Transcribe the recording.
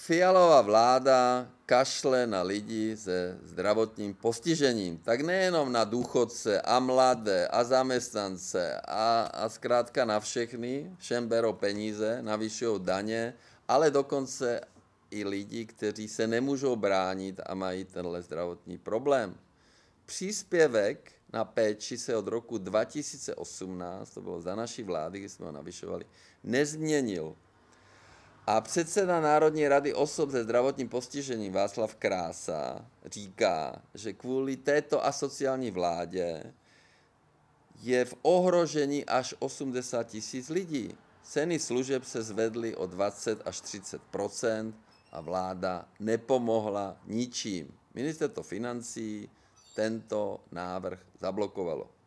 Fialová vláda kašle na lidi se zdravotním postižením. Tak nejenom na důchodce a mladé a zaměstnance a, a zkrátka na všechny, všem berou peníze, navyšují daně, ale dokonce i lidi, kteří se nemůžou bránit a mají tenhle zdravotní problém. Příspěvek na péči se od roku 2018, to bylo za naší vlády, kdy jsme ho navyšovali, nezměnil. A předseda Národní rady osob se zdravotním postižením Václav Krása říká, že kvůli této asociální vládě je v ohrožení až 80 tisíc lidí. Ceny služeb se zvedly o 20 až 30% a vláda nepomohla ničím. Ministerstvo financí tento návrh zablokovalo.